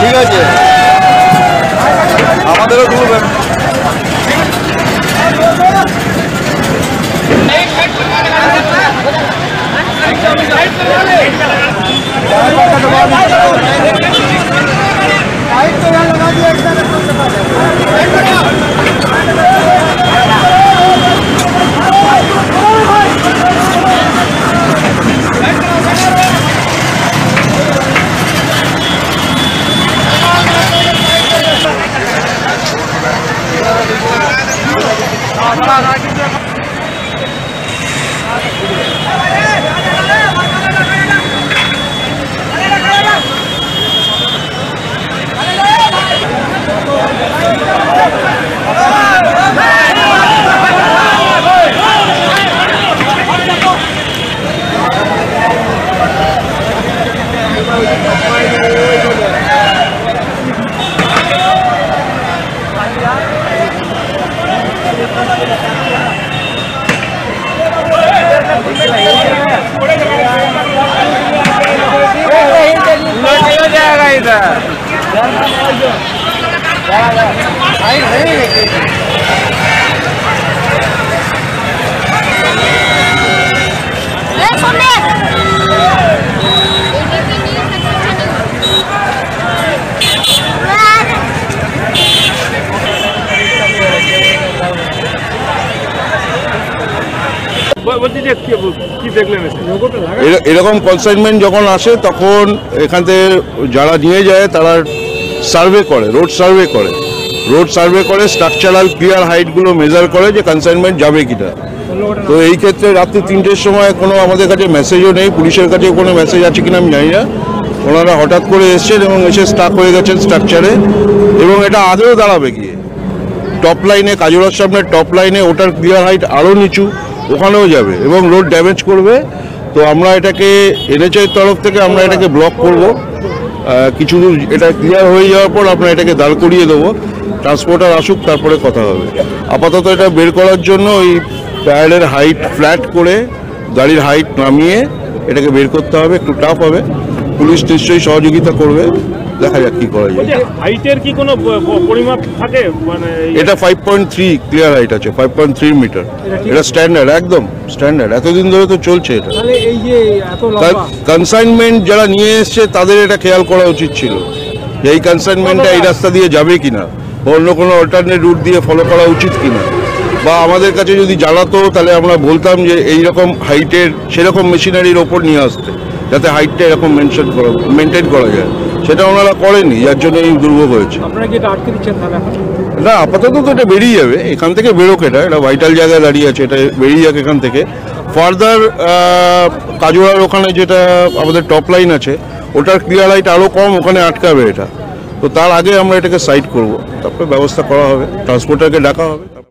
ঠিক আছে আমাদেরও ডুববে বলছি যে কি কি দেখলেন এসে इधर। এরকম কনসাইনমেন্ট যখন আসে তখন এখান থেকে যারা নিয়ে যায় তারা সার্ভে করে রোড সার্ভে করে। রোড সার্ভে করে স্ট্রাকচারাল ক্লিয়ার হাইটগুলো মেজার করে যে কনসাইনমেন্ট যাবে কিনা। তো এই ক্ষেত্রে রাত্রি তিনটের সময় কোনো আমাদের কাছে মেসেজও নেই পুলিশের কাছে কোনো মেসেজ আছে কিনা আমি জানি না। ওনারা হঠাৎ করে এসছেন এবং এসে স্টাক হয়ে গেছেন স্ট্রাকচারে এবং এটা আদৌ দাঁড়াবে গিয়ে টপ লাইনে কাজুরার সামনে টপ লাইনে ওটার ক্লিয়ার হাইট আরও নিচু। ওখানেও যাবে এবং রোড ড্যামেজ করবে। তো আমরা এটাকে এনএচআই তরফ থেকে আমরা এটাকে ব্লক করব। কিছু দূর এটা ক্লিয়ার হয়ে যাওয়ার পর আমরা এটাকে দাঁড় করিয়ে দেবো। ট্রান্সপোর্টার আসুক, তারপরে কথা হবে। আপাতত এটা বের করার জন্য ওই টায়ারের হাইট ফ্ল্যাট করে গাড়ির হাইট নামিয়ে এটাকে বের করতে হবে। একটু টাফ হবে। পুলিশ নিশ্চয়ই সহযোগিতা করবে। দেখা যাক কী করা যায়। হাইটের কি কোনো পরিমাপ থাকে? মানে এটা five point three clear height আছে ফাইভ পয়েন্ট থ্রি মিটার এটা স্ট্যান্ডার্ড একদম স্ট্যান্ডার্ড এতদিন ধরে তো চলছে এটা। তাহলে এই যে এত লম্বা। কনসাইনমেন্ট যারা নিয়ে এসছে তাদের এটা খেয়াল করা উচিত ছিল যে এই কনসাইনমেন্টটা এই রাস্তা দিয়ে যাবে কিনা বা অন্য কোনো অল্টারনেট রুট দিয়ে ফলো করা উচিত কিনা। বা আমাদের কাছে যদি জানাতো তাহলে আমরা বলতাম যে এই রকম হাইটের সেরকম মেশিনারির ওপর নিয়ে আসতে যাতে হাইটটা এরকম মেনশন করা মেনটেন করা যায়। সেটা ওনারা করেনি যার জন্য এই দুর্ভোগ হয়েছে। না আপাতত তো এটা বেরিয়ে যাবে এখান থেকে বেরোক এটা এটা ভাইটাল জায়গায় দাঁড়িয়ে আছে এটা বেরিয়ে যাক এখান থেকে। ফার্দার কাজুয়ার ওখানে যেটা আমাদের টপ লাইন আছে ওটার ক্লিয়ার লাইট আরও কম ওখানে আটকাবে এটা। তো তার আগে আমরা এটাকে সাইড করব তারপরে ব্যবস্থা করা হবে ট্রান্সপোর্টারকে ডাকা হবে।